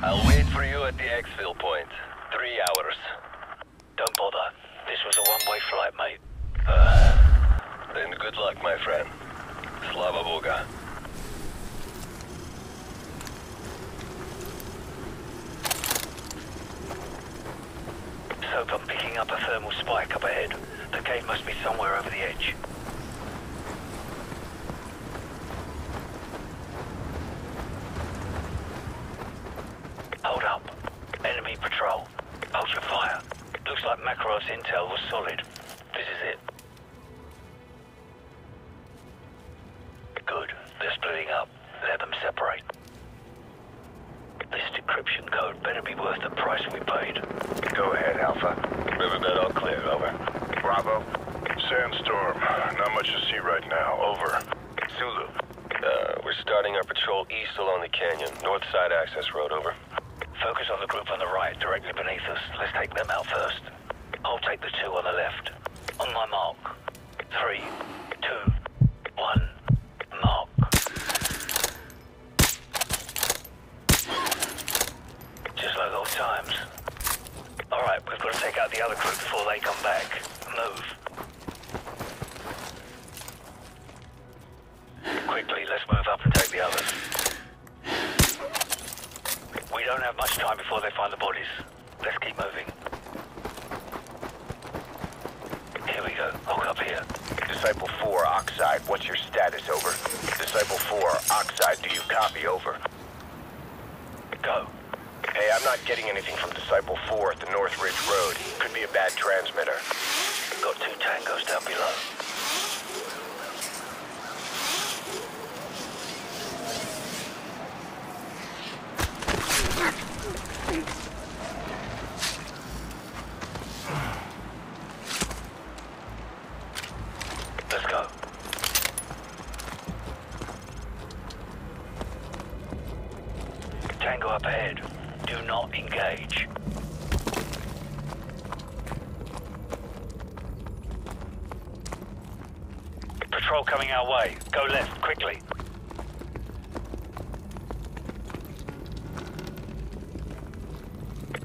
I'll wait for you at the exfil point. Three hours. Don't bother. This was a one-way flight, mate. Uh, Then good luck, my friend. Slava Boga. Soap, I'm picking up a thermal spike up ahead. The cave must be somewhere over the edge. This decryption code better be worth the price we paid. Go ahead, Alpha. Riverbed all clear, over. Bravo. Sandstorm. Not much to see right now. Over. Zulu. Uh, we're starting our patrol east along the canyon. North side access road, over. Focus on the group on the right, directly beneath us. Let's take them out first. I'll take the two on the left. On my mark. Don't have much time before they find the bodies. Let's keep moving. Here we go. Hold up here. Disciple 4, Oxide. What's your status, over? Disciple 4, Oxide. Do you copy, over? Go. Hey, I'm not getting anything from Disciple 4 at the North Ridge Road. Could be a bad transmitter. Got two tangos down below. Let's go. Tango up ahead. Do not engage. Patrol coming our way. Go left, quickly.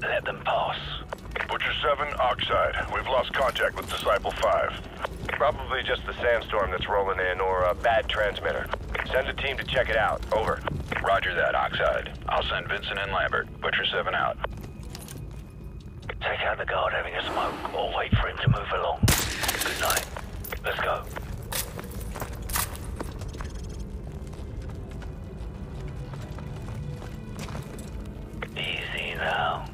Let them pass. Butcher 7, Oxide. We've lost contact with Disciple 5. Probably just the sandstorm that's rolling in or a bad transmitter. Send a team to check it out. Over. Roger that, Oxide. I'll send Vincent and Lambert. Butcher 7 out. Take out the guard having a smoke, or wait for him to move along. Good night. Let's go. Easy now.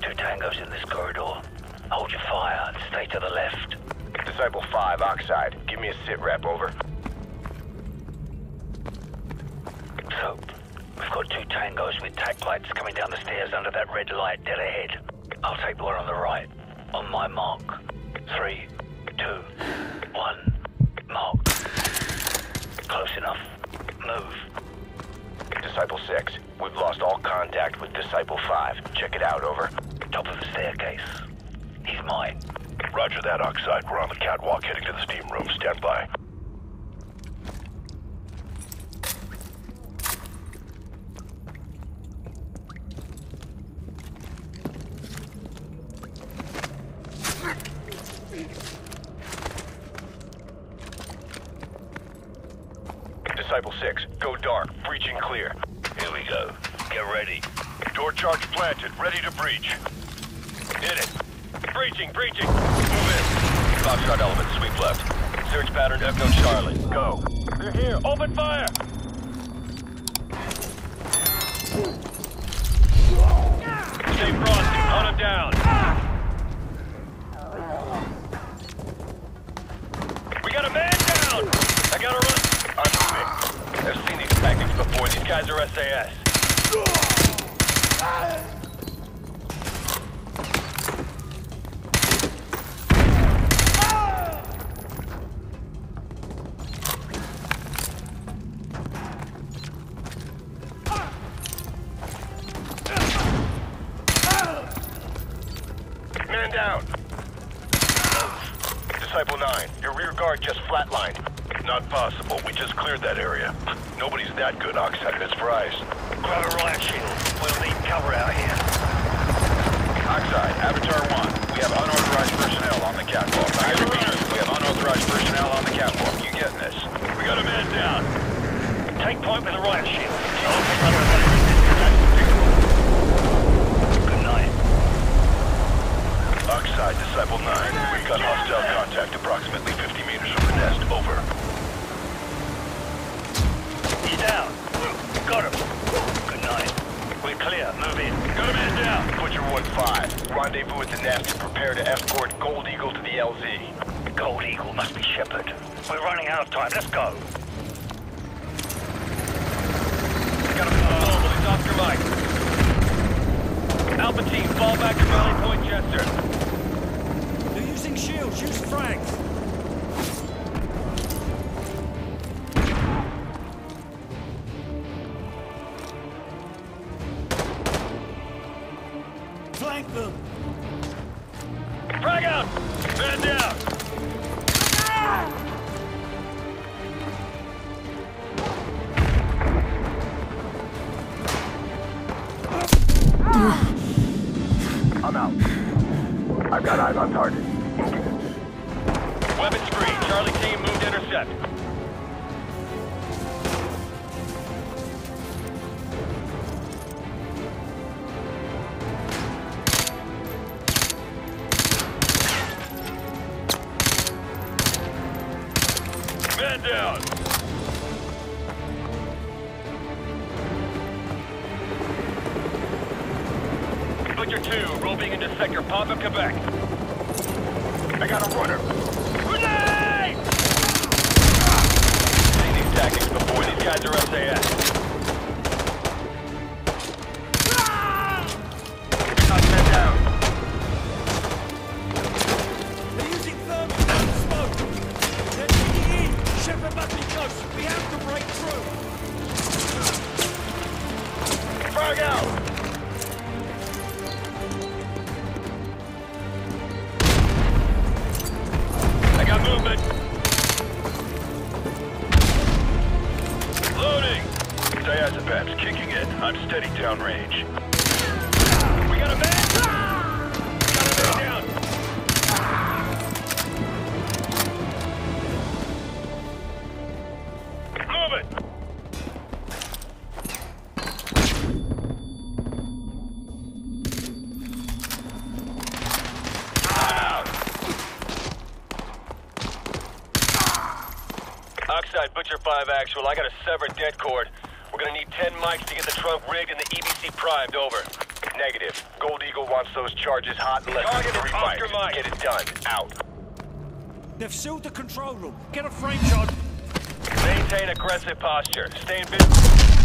Two tangos in this corridor. Hold your fire and stay to the left. Disciple 5, Oxide. Give me a sit rep, over. So, we've got two tangos with tack lights coming down the stairs under that red light dead ahead. I'll take one on the right. On my mark. Three, two, one, mark. Close enough. Move. Disciple 6, we've lost all contact with Disciple 5. Check it out, over. Top of the staircase. He's mine. Roger that, Oxide. We're on the catwalk heading to the steam room. Stand by. Disciple 6, go dark. Breaching clear. Here we go. Get ready. Door charge planted. Ready to breach. Hit it. Breaching, breaching. Move in. Foxtrot element, sweep left. Search pattern Echo Charlie. Go. They're here. Open fire. Stay frosty. Hunt him down. We got a man down. I gotta run. I'm moving. I've seen these tactics before. These guys are SAS. Disciple 9, your rear guard just flatlined. Not possible. We just cleared that area. Nobody's that good, Oxide. It's Price. Grab a riot shield. We'll need cover out here. Oxide, Avatar 1. We have unauthorized personnel on the catwalk. I repeat, we have unauthorized personnel on the catwalk. You getting this? We got a man down. Take point with the riot shield. I'll pick up the Good night. Oxide, Disciple 9. We've got hostile contact approximately 50 meters from the nest. Over. He's down. Got him. Good night. We're clear. Move in. Got a man down. Butcher 1-5. Rendezvous at the nest and prepare to escort Gold Eagle to the LZ. Gold Eagle must be Shepherd. We're running out of time. Let's go. Got him global. It's Oscar Mike. Alpha team, fall back to Rally Point Chester. They're using shields. Use frags. Flank them. Frag out! Man down! I'm on target. Weapons free. Charlie team, moved to intercept. Man down! Butcher 2, roving into sector Papa, Quebec. I got a runner. Grenade! Seen these tactics before. These guys are SAS. Diazepam's kicking in. I'm steady downrange. We got a man. Ah! Got a man down. Move it. Oxide Butcher 5 actual. I got a severed det cord. We're gonna need 10 mics to get the trunk rigged and the EBC primed. Over. Negative. Gold Eagle wants those charges hot and less than Target three is Oscar mics. Mike. Get it done. Out. They've sealed the control room. Get a frame shot. Maintain aggressive posture. Stay in business.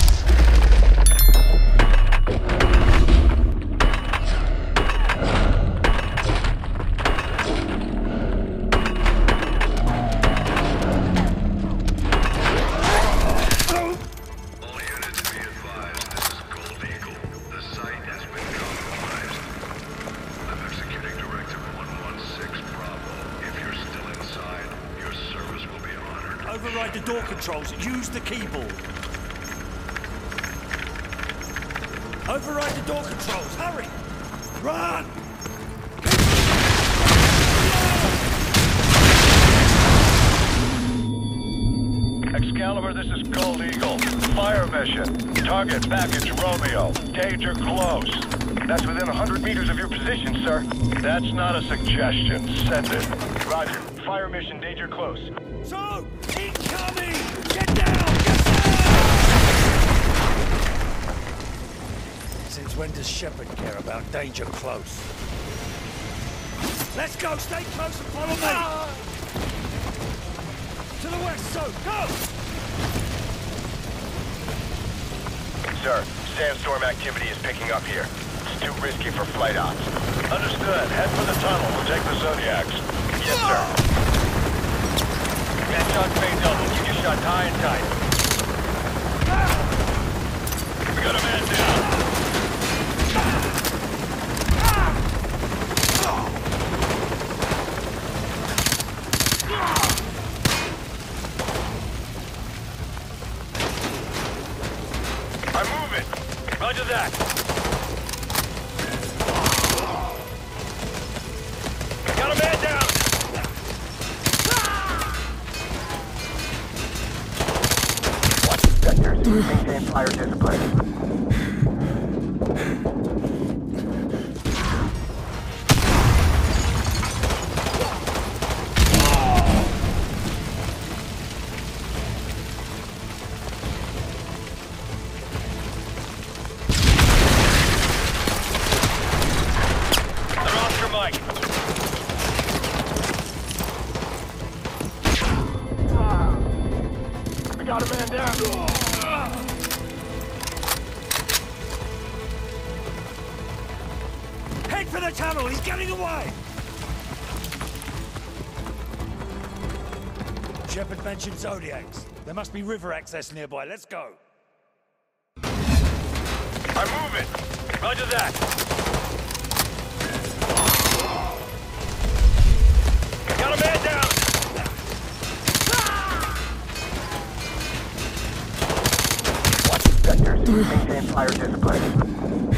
Override the door controls. Use the keyboard. Override the door controls. Hurry! Run! Excalibur, this is Gold Eagle. Fire mission. Target package Romeo. Danger close. That's within 100 meters of your position, sir. That's not a suggestion. Send it. Roger. Fire mission danger close. So, incoming! Get down! Get down! Since when does Shepherd care about danger close? Let's go! Stay close and follow me! To the west, so go! Sir, sandstorm activity is picking up here. It's too risky for flight ops. Understood. Head for the tunnel. We'll take the Zodiacs. Yes, sir. Ah! Headshot fade double. Keep your shots high and tight. Maintain fire discipline. Shepherd mentioned Zodiacs. There must be river access nearby. Let's go. I'm moving. Roger that. Got a man down. Sectors, maintain fire discipline.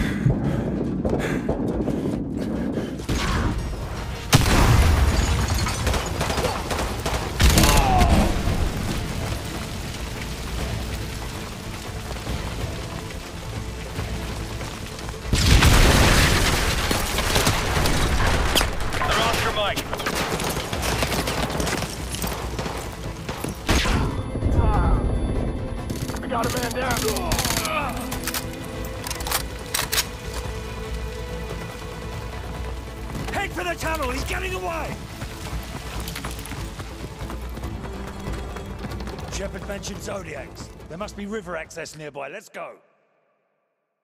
A man down. Head for the tunnel! He's getting away! Shepherd mentioned Zodiacs. There must be river access nearby. Let's go.